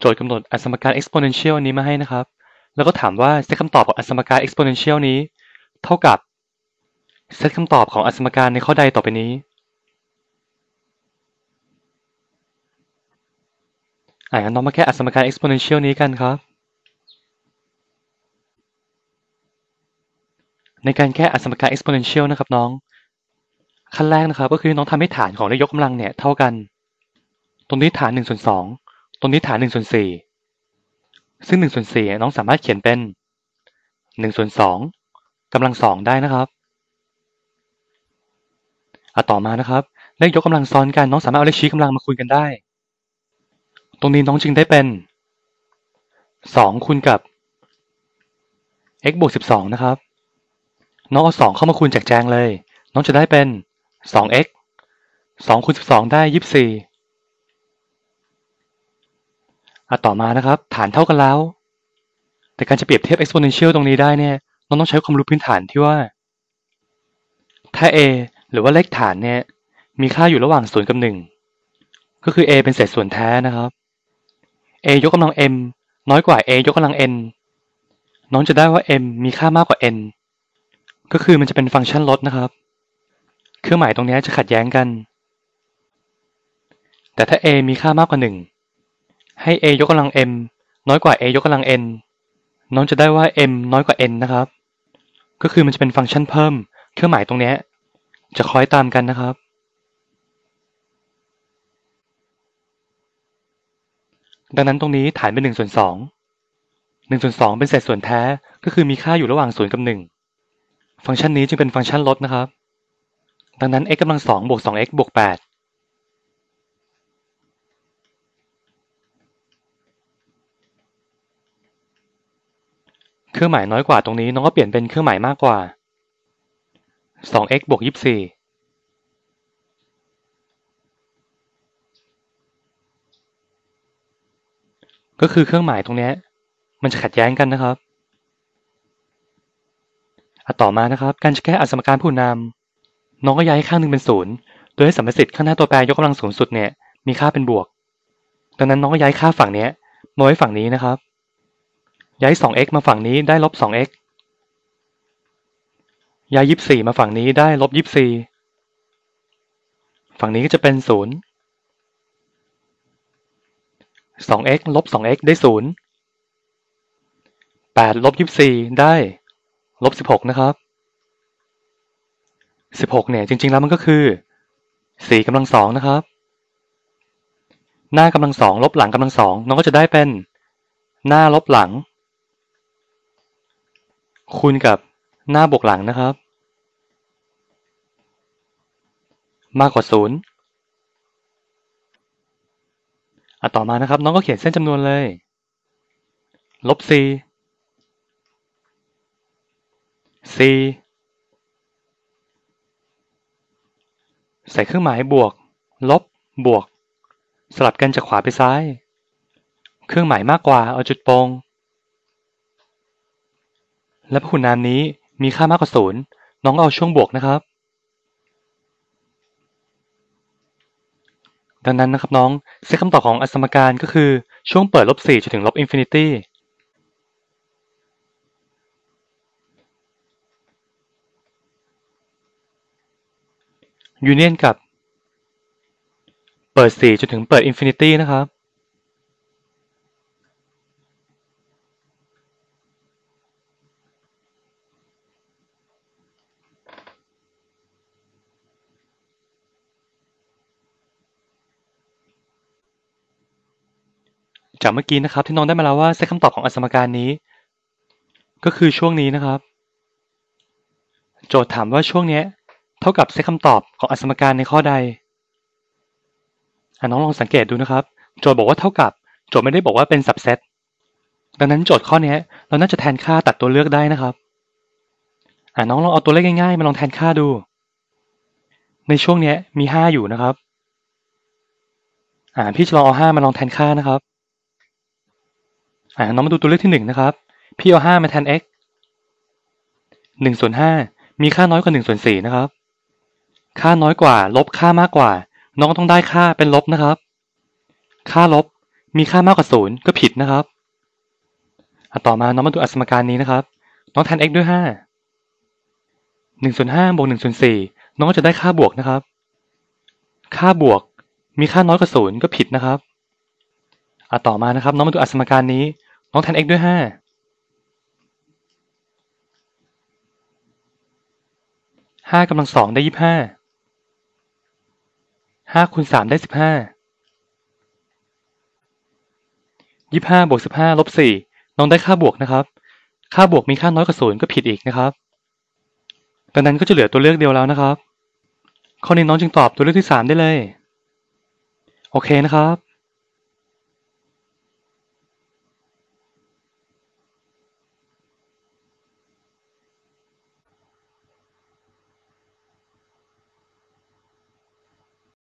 โจทย์กำหนดอสมการ exponential นี้มาให้นะครับ แล้วก็ถามว่าเซตคำตอบของอสมการ exponential นี้ เท่ากับเซตคำตอบของอสมการในข้อใดต่อไปนี้ อ่างั้นน้องมาแค่อสมการ exponential นี้กันครับ ในการแก้อสมการ exponential นะครับน้อง ขั้นแรกนะครับ ก็คือน้องทำให้ฐานของเลขยกกำลังเนี่ยเท่ากัน ตรงนี้ฐาน1ส่วน2 ตรงนี้ฐาน1ส่วน4ซึ่ง1ส่วน4น้องสามารถเขียนเป็น1ส่วน2กำลัง2ได้นะครับอะต่อมานะครับ เลขยกกำลังซ้อนกันน้องสามารถเอาเลขชี้กำลังมาคูณกันได้ ตรงนี้น้องจึงได้เป็น2คูณกับ x บวก12นะครับ น้องเอา2เข้ามาคูณแจกแจงเลย น้องจะได้เป็น 2x 2คูณ12ได้24 อะต่อมานะครับ ฐานเท่ากันแล้ว แต่การจะเปรียบเทียบ exponential ตรงนี้ได้เนี่ยน้องต้องใช้ความรู้พื้นฐานที่ว่า ถ้า a หรือว่าเลขฐานเนี่ยมีค่าอยู่ระหว่าง0กับ 1 ก็คือ a เป็นเศษส่วนแท้นะครับ a ยกกำลัง m น้อยกว่า a ยกกำลัง n น้องจะได้ว่า m มีค่ามากกว่า n ก็คือมันจะเป็นฟังก์ชันลดนะครับ เครื่องหมายตรงนี้จะขัดแย้งกัน แต่ถ้า a มีค่ามากกว่า 1 ให้ a ยกกำลัง m น้อยกว่า a ยกกำลัง n น้องจะได้ว่า m น้อยกว่า n นะครับ ก็คือมันจะเป็นฟังก์ชันเพิ่ม เครื่องหมายตรงนี้ จะคล้อยตามกันนะครับ ดังนั้นตรงนี้ฐานเป็น1ส่วน2 1ส่วน2เป็นเศษส่วนแท้ ก็คือมีค่าอยู่ระหว่าง0กับ 1 ฟังก์ชันนี้จึงเป็นฟังก์ชันลดนะครับ ดังนั้น x กำลัง2บวก 2x บวก 8 เครื่องหมายน้อยกว่าตรงนี้น้องก็เปลี่ยนเป็นเครื่องหมายมากกว่า 2x บวก 24 ก็คือเครื่องหมายตรงนี้มันจะขัดแย้งกันนะครับอะต่อมานะครับ การจะแก้อสมการผู้นำน้องก็ย้ายข้างหนึ่งเป็นศูนย์โดยให้สัมประสิทธิ์ข้างหน้าตัวแปรยกกำลังสูงสุดเนี่ยมีค่าเป็นบวก ดังนั้นน้องก็ย้ายค่าฝั่งนี้มาไว้ฝั่งนี้นะครับ ย้าย 2x มาฝั่งนี้ได้ลบ 2x ย้าย 24 มาฝั่งนี้ได้ลบ 24 ฝั่งนี้ก็จะเป็น 0 2x ลบ 2x ได้ 0 8 ลบ 24 ได้ลบ 16 นะครับ 16 เนี่ยจริง ๆ แล้วมันก็คือ4กำลัง2นะครับ หน้ากำลัง2ลบหลังกำลัง2น้องก็จะได้เป็นหน้าลบหลัง คูณกับหน้าบวกหลังนะครับ มากกว่า0อะต่อมานะครับ น้องก็เขียนเส้นจำนวนเลย ลบ4 4ใส่เครื่องหมายบวก ลบบวก สลับกันจากขวาไปซ้าย เครื่องหมายมากกว่าเอาจุดโปง และพหุนนามนี้มีค่ามากกว่าศูนย์น้องเอาช่วงบวกนะครับ ดังนั้นนะครับน้องเซตคำตอบของอสมการก็คือช่วงเปิดลบ4จนถึงลบ infinity ยูเนียนกับเปิด4จนถึงเปิด infinity นะครับ จากเมื่อกี้นะครับ ที่น้องได้มาแล้วว่าเซตคำตอบของอสมการนี้ ก็คือช่วงนี้นะครับ โจทย์ถามว่าช่วงนี้เท่ากับเซตคำตอบของอสมการในข้อใดน้องลองสังเกตดูนะครับ โจทย์บอกว่าเท่ากับ โจทย์ไม่ได้บอกว่าเป็นสับเซตดังนั้นโจทย์ข้อนี้เราน่าจะแทนค่าตัดตัวเลือกได้นะครับน้องลองเอาตัวเลขง่ายๆมาลองแทนค่าดู ในช่วงนี้มีห้าอยู่นะครับ อ่าพี่จะลองเอาห้ามาลองแทนค่านะครับ อ่าน้องมาดูตัวเลือกที่หนึ่งนะครับพี่เอาห้ามาแทน x หนึ่งส่วนห้ามีค่าน้อยกว่าหนึ่งส่วนสี่นะครับ ค่าน้อยกว่า ลบค่ามากกว่า น้องต้องได้ค่าเป็นลบนะครับ ค่าลบมีค่ามากกว่าศูนย์ก็ผิดนะครับต่อมาน้องมาดูอัสมการนี้นะครับ น้องแทน x ด้วยห้าหนึ่งส่วนห้าบวกหนึ่งส่วนสี่น้องก็จะได้ค่าบวกนะครับ ค่าบวกมีค่าน้อยกว่าศูนย์ก็ผิดนะครับอะต่อมานะครับ น้องมาดูอัสมการนี้ น้องแทน x ด้วยห้าห้ากำลังสองได้ยี่ห้าห้าคูณสามได้สิบห้ายี่ห้าบวกสิบห้าลบสี่น้องได้ค่าบวกนะครับ ค่าบวกมีค่าน้อยกว่าศูนย์ก็ผิดอีกนะครับดังนั้นก็จะเหลือตัวเลือกเดียวแล้วนะครับ ข้อนี้น้องจึงตอบตัวเลือกที่สามได้เลย โอเคนะครับ